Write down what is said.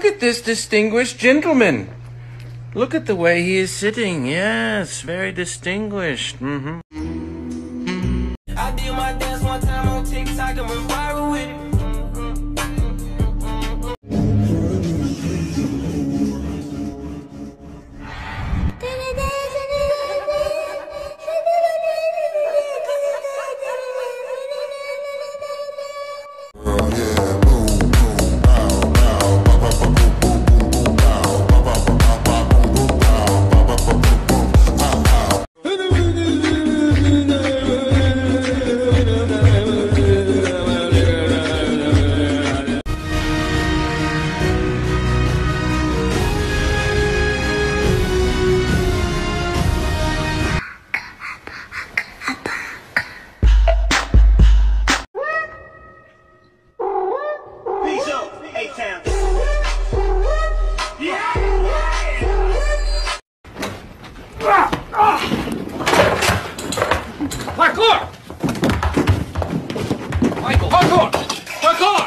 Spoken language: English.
look at this distinguished gentleman. Look at the way he is sitting. Yes, very distinguished. Mm-hmm. Parkour! Michael, parkour! Parkour!